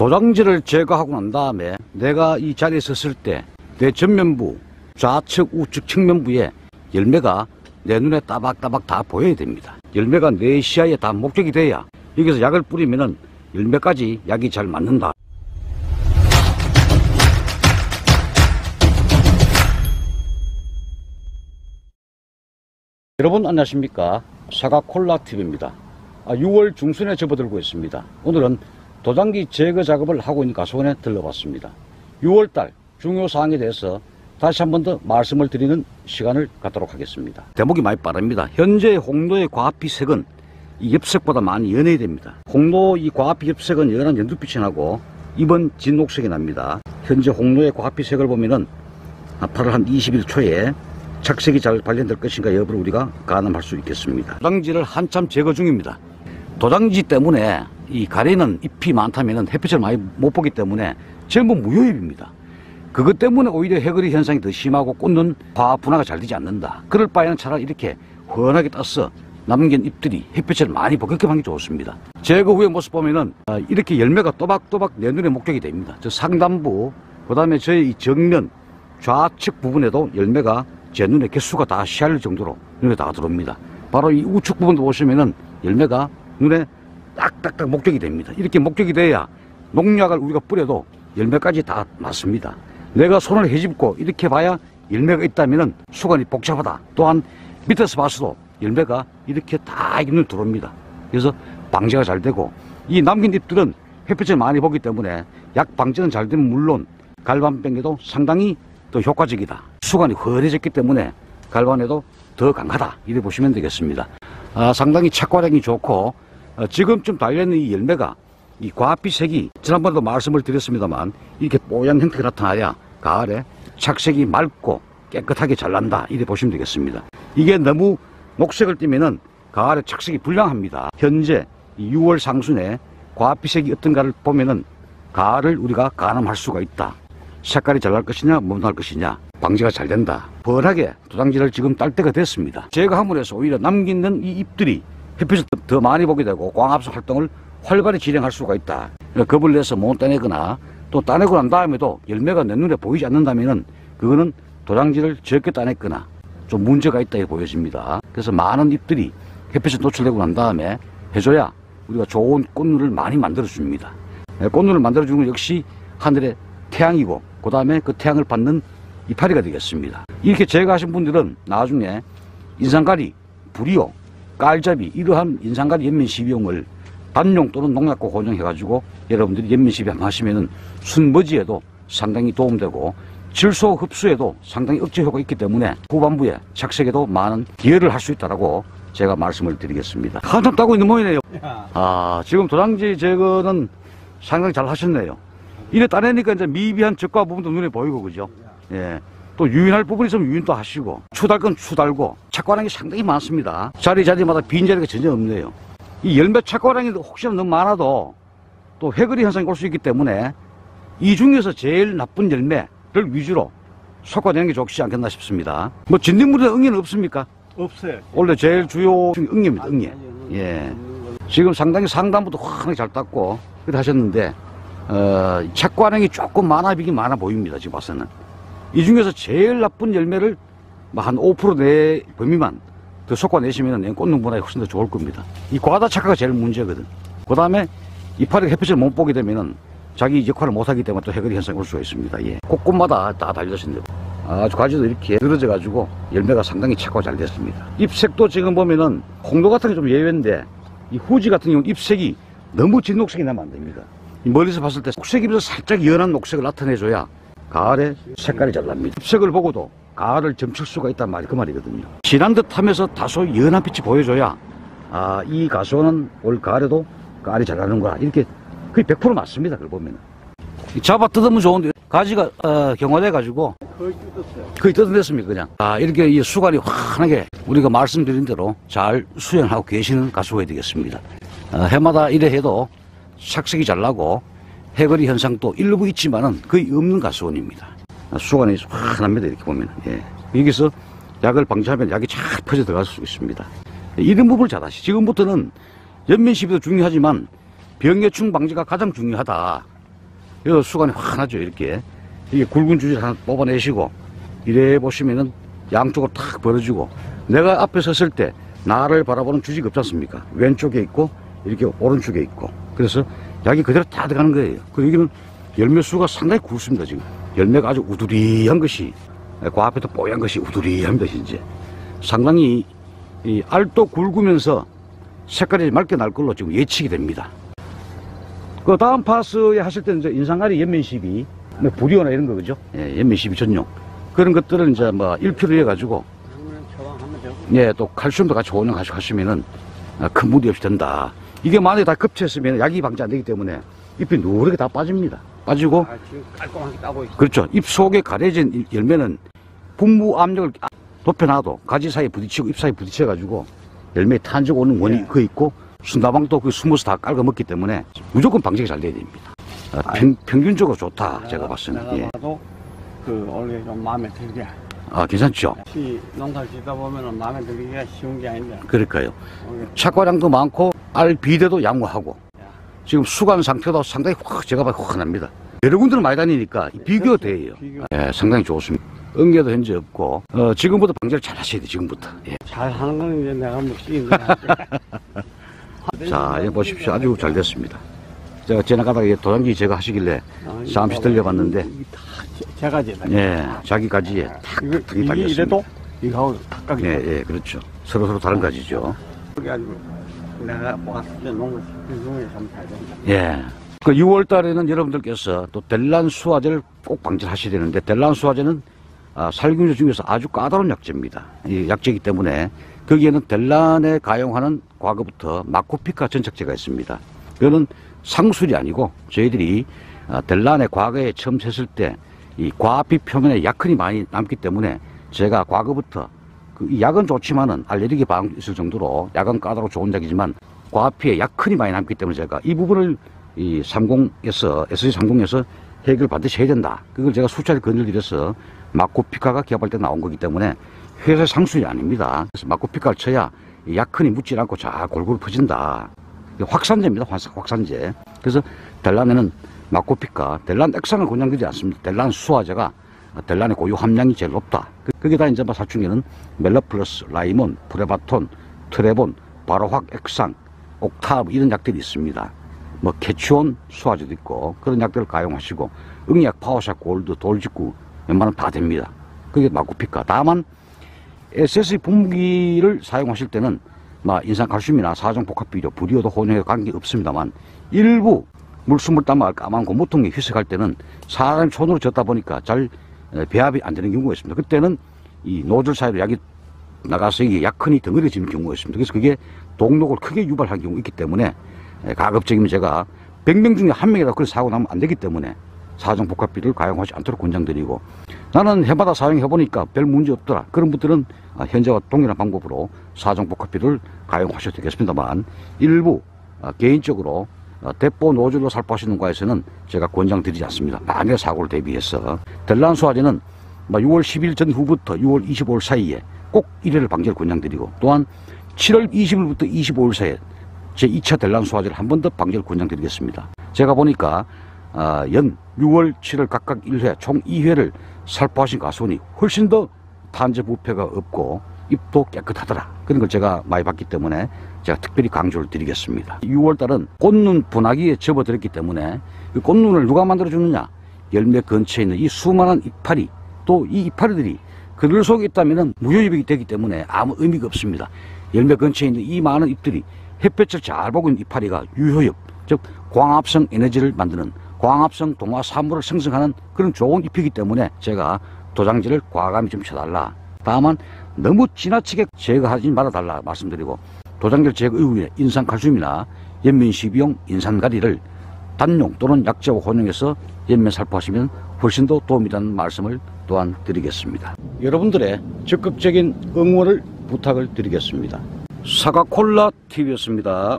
도장지를 제거하고 난 다음에 내가 이 자리에 섰을 때 내 전면부, 좌측, 우측 측면부에 열매가 내 눈에 따박따박 다 보여야 됩니다. 열매가 내 시야에 다 목적이 돼야 여기서 약을 뿌리면은 열매까지 약이 잘 맞는다. 여러분 안녕하십니까 사과 콜라 TV입니다. 6월 중순에 접어들고 있습니다. 오늘은 도장기 제거 작업을 하고 있는 가수원에 들러봤습니다. 6월달 중요 사항에 대해서 다시 한 번 더 말씀을 드리는 시간을 갖도록 하겠습니다. 대목이 많이 빠릅니다. 현재 홍도의 과합피색은 이 엽색보다 많이 연해야 됩니다. 홍도 이 과합피 엽색은 연한 연두빛이 나고 이번 진녹색이 납니다. 현재 홍도의 과합피색을 보면은 8월 한 20일 초에 착색이 잘 발견될 것인가 여부를 우리가 가늠할 수 있겠습니다. 도장지를 한참 제거 중입니다. 도장지 때문에 이 가리는 잎이 많다면 햇빛을 많이 못 보기 때문에 전부 무효잎입니다. 그것 때문에 오히려 해거리 현상이 더 심하고 꽃눈 화학 분화가 잘 되지 않는다. 그럴 바에는 차라리 이렇게 훤하게 따서 남긴 잎들이 햇빛을 많이 보게끔 하는 게 좋습니다. 제거 후의 모습 보면은 아, 이렇게 열매가 또박또박 내 눈에 목격이 됩니다. 저 상단부, 그 다음에 저희 이 정면 좌측 부분에도 열매가 제 눈에 개수가 다 시할 정도로 눈에 다 들어옵니다. 바로 이 우측 부분도 보시면은 열매가 눈에 딱딱딱 목적이 됩니다. 이렇게 목적이 돼야 농약을 우리가 뿌려도 열매까지 다 맞습니다. 내가 손을 헤집고 이렇게 봐야 열매가 있다면은 수관이 복잡하다. 또한 밑에서 봐서도 열매가 이렇게 다 눈에 들어옵니다. 그래서 방제가 잘 되고 이 남긴 잎들은 햇빛을 많이 보기 때문에 약 방제는 잘 되면 물론 갈반병에도 상당히 더 효과적이다. 수관이 훤해졌기 때문에 갈반에도 더 강하다. 이래 보시면 되겠습니다. 아, 상당히 착과력이 좋고 어, 지금쯤 달려있는 이 열매가 이 과빛색이 지난번에도 말씀을 드렸습니다만 이렇게 뽀얀 형태가 나타나야 가을에 착색이 맑고 깨끗하게 잘 난다. 이래 보시면 되겠습니다. 이게 너무 녹색을 띠면은 가을에 착색이 불량합니다. 현재 6월 상순에 과빛색이 어떤가를 보면은 가을을 우리가 가늠할 수가 있다. 색깔이 잘 날 것이냐 못 날 것이냐 방지가 잘 된다. 뻔하게 도장지를 지금 딸 때가 됐습니다. 제가 함으로 해서 오히려 남기는 이 잎들이 햇빛을 더 많이 보게 되고 광합성 활동을 활발히 진행할 수가 있다. 그러니까 겁을 내서 못 따내거나 또 따내고 난 다음에도 열매가 내 눈에 보이지 않는다면은 그거는 도장지를 적게 따냈거나 좀 문제가 있다 이 보여집니다. 그래서 많은 잎들이 햇빛에 노출되고 난 다음에 해줘야 우리가 좋은 꽃눈을 많이 만들어 줍니다. 네, 꽃눈을 만들어 주는 건 역시 하늘의 태양이고 그 다음에 그 태양을 받는 이파리가 되겠습니다. 이렇게 제거하신 분들은 나중에 인상가리, 불이요, 깔잡이 이러한 인상가리 연면 시비용을 단용 또는 농약과 혼용해가지고 여러분들이 연면 시비 한번 하시면은 순머지에도 상당히 도움되고 질소 흡수에도 상당히 억제 효과가 있기 때문에 후반부에 착색에도 많은 기여를 할 수 있다라고 제가 말씀을 드리겠습니다. 한참 따고 있는 모이네요. 아, 지금 도장지 제거는 상당히 잘 하셨네요. 이래 따내니까 이제 미비한 적과 부분도 눈에 보이고, 그죠? 예. 또 유인할 부분이 있으면 유인도 하시고, 추달 건 추달고, 착과량이 상당히 많습니다. 자리 자리마다 빈자리가 전혀 없네요. 이 열매 착과량이 혹시나 너무 많아도 또 해거리 현상이 올 수 있기 때문에 이 중에서 제일 나쁜 열매를 위주로 섞어내는 게 좋지 않겠나 싶습니다. 뭐 진딧물에 응애는 없습니까? 없어요. 원래 제일 주요 중에 응애입니다, 응애. 예. 지금 상당히 상단부터 환하게 잘 땄고, 그렇게 하셨는데, 어, 착과량이 조금 많아 비긴 많아 보입니다, 지금 봐서는. 이 중에서 제일 나쁜 열매를 뭐한 5%내 범위만 더 섞어내시면 꽃농분화에 훨씬 더 좋을 겁니다. 이 과다 착화가 제일 문제거든. 그 다음에 이파리 햇빛을 못 보게 되면은 자기 역할을 못 하기 때문에 또 해거리 현상이 올 수가 있습니다. 예. 곳곳마다 다 달려졌는데 아주 가지도 이렇게 늘어져 가지고 열매가 상당히 착화가 잘 됐습니다. 잎색도 지금 보면은 홍도 같은 게 좀 예외인데 이 후지 같은 경우는 잎색이 너무 진녹색이 나면 안 됩니다. 이 멀리서 봤을 때 녹색이면서 살짝 연한 녹색을 나타내줘야 가을에 색깔이 잘 납니다. 잎색을 보고도 가을을 점칠 수가 있단 말이 그 말이거든요. 진한 듯 하면서 다소 연한 빛이 보여줘야 아, 이 가수는 올 가을에도 가을이 잘 나는구나. 이렇게 거의 100% 맞습니다. 그걸 보면. 잡아 뜯으면 좋은데 가지가 어, 경화돼가지고 거의 뜯었어요. 거의 뜯어냈습니다. 그냥. 아, 이렇게 이 수관이 환하게 우리가 말씀드린 대로 잘 수행하고 계시는 가수가 되겠습니다. 어, 해마다 이래 해도 착색이 잘 나고 해거리 현상도 일부 있지만은 거의 없는 가수원입니다. 아, 수관이 환합니다. 이렇게 보면. 예. 여기서 약을 방치하면 약이 잘 퍼져 들어갈 수 있습니다. 이런 부분을 잘 하시. 지금부터는 연면 시비도 중요하지만 병해충 방지가 가장 중요하다. 여기 수관이 환하죠, 이렇게. 이게 굵은 주지를 하나 뽑아내시고, 이래 보시면은 양쪽으로 탁 벌어지고, 내가 앞에 섰을 때 나를 바라보는 주지가 없지 않습니까? 왼쪽에 있고, 이렇게 오른쪽에 있고. 그래서 약이 그대로 다 들어가는 거예요. 그 여기는 열매 수가 상당히 굵습니다, 지금. 열매가 아주 우두리한 것이, 그 앞에도 뽀얀 것이 우두리합니다, 이제. 상당히 이 알도 굵으면서 색깔이 맑게 날 걸로 지금 예측이 됩니다. 그 다음 파스에 하실 때는 이제 인상가리 연면시비, 뭐 불이오나 이런 거 그죠? 예, 연면시비 전용. 그런 것들을 이제 뭐 1kg 해가지고, 예, 또 칼슘도 같이 혼용하시고 하시면은 아, 큰 무리 없이 된다. 이게 만약에 다 급체했으면 약이 방지 안 되기 때문에 잎이 누렇게 다 빠집니다. 빠지고, 아, 지금 깔끔하게 따고 있어 그렇죠. 잎 속에 가려진 이 열매는 분무 압력을 높여놔도 가지 사이에 부딪히고 잎 사이에 부딪혀가지고 열매에 탄적 오는 원이 예. 그 있고 순다방도 그 숨어서 다 깔아 먹기 때문에 무조건 방제가 잘 돼야 됩니다. 아, 평, 평균적으로 좋다 제가 봤을 내가 때. 예. 봐도 그 원래 좀 마음에 들게 아 괜찮죠. 시 농사 짓다 보면은 마음에 들기가 쉬운 게 아닌데 그럴까요. 오늘 착과량도 많고 알 비대도 양호하고 야. 지금 수관 상태도 상당히 확 제가 봐도 확합니다. 여러 군데를 많이 다니니까 비교가 돼요. 비교. 예, 상당히 좋습니다. 응계도 현재 없고 어, 지금부터 방제를 잘 하셔야 돼 지금부터. 예. 잘 하는 건 이제 내가 뭐 묵시인데 자, 여기 보십시오. 아주 잘 됐습니다. 제가 지나가다가 이 도장기 제가 하시길래 잠시 들려봤는데, 제가 제다 예, 자기 가지에 탁, 이거 탁이 이게 달렸습니다. 이래도 이거하고 각각이 예, 예, 그렇죠. 서로 서로 다른 가지죠. 그래가지고 내가 농사 짓는 중에 참잘 된다 예. 그 6월 달에는 여러분들께서 또 델란 수화제를 꼭 방지를 하셔야 되는데, 델란 수화제는 아, 살균제 중에서 아주 까다로운 약제입니다. 이 약제이기 때문에 거기에는 델란에 가용하는 과거부터 마코피카 전착제가 있습니다. 그거는 상술이 아니고 저희들이 아, 델란에 과거에 처음 쳤을 때 이 과피 표면에 약흔이 많이 남기 때문에 제가 과거부터 그이 약은 좋지만은 알레르기 방이 있을 정도로 약은 까다로 좋은 약이지만 과피에 약흔이 많이 남기 때문에 제가 이 부분을 이 30에서 SG30에서 해결 반드시 해야 된다. 그걸 제가 수차례 건드려서 마코피카가 개발때 나온 거기 때문에 회사 상술이 아닙니다. 그래서 마코피카를 쳐야 이 약흔이 묻지 않고 잘 골고루 퍼진다. 확산제입니다. 확- 확산제. 그래서 델란에는 마코피카, 델란 액상을 권장드리지 않습니다. 델란 수화제가 델란의 고유 함량이 제일 높다. 그- 그게 다 이제 뭐 살충제는 멜라플러스, 라이몬, 프레바톤, 트레본, 바로확 액상, 옥타브 이런 약들이 있습니다. 뭐 캐치온 수화제도 있고 그런 약들을 가용하시고 응약 파워샷 골드 돌직구 웬만하면 다 됩니다. 그게 마코피카. 다만 SS 분무기를 사용하실 때는 막 인산칼슘이나 사정 복합 비료, 불이오도 혼용에 관계 없습니다만 일부 물숨을 담아 까만 고무통에 희석할 때는 사람 손으로 젓다 보니까 잘 에, 배합이 안 되는 경우가 있습니다. 그때는 이 노즐 사이로 약이 나가서 이게 약흔이 덩어려지는 경우가 있습니다. 그래서 그게 동록을 크게 유발할 경우가 있기 때문에 에, 가급적이면 제가 100명 중에 한 명이라도 그런 사고 나면 안 되기 때문에 사정 복합비를 가용하지 않도록 권장드리고 나는 해마다 사용해보니까 별 문제 없더라. 그런 분들은 아, 현재와 동일한 방법으로 사정 복합비를 가용하셔도 되겠습니다만 일부 아, 개인적으로 아, 대포 노즐로 살포하시는 과에서는 제가 권장드리지 않습니다. 만약 사고를 대비해서 델란 소화제는 6월 10일 전후부터 6월 25일 사이에 꼭 1회를 방지를 권장드리고 또한 7월 20일부터 25일 사이에 제 2차 델란 소화제를 한 번 더 방지를 권장드리겠습니다. 제가 보니까 아, 연 6월, 7월 각각 1회, 총 2회를 살포하신 가수원이 훨씬 더 탄저 부패가 없고 잎도 깨끗하더라. 그런 걸 제가 많이 봤기 때문에 제가 특별히 강조를 드리겠습니다. 6월 달은 꽃눈 분화기에 접어들었기 때문에 이 꽃눈을 누가 만들어 주느냐? 열매 근처에 있는 이 수많은 이파리 또 이 이파리들이 그들 속에 있다면 무효입이 되기 때문에 아무 의미가 없습니다. 열매 근처에 있는 이 많은 잎들이 햇볕을 잘 보고 있는 이파리가 유효엽, 즉 광합성 에너지를 만드는 광합성 동화 산물을 생성하는 그런 좋은 잎이기 때문에 제가 도장지를 과감히 좀 쳐달라. 다만 너무 지나치게 제거하지 말아달라 말씀드리고 도장지를 제거 이후에 인산칼슘이나 연면시비용 인산가리를 단용 또는 약재와 혼용해서 연면 살포하시면 훨씬 더 도움이 되는 말씀을 또한 드리겠습니다. 여러분들의 적극적인 응원을 부탁을 드리겠습니다. 사과콜라 TV였습니다.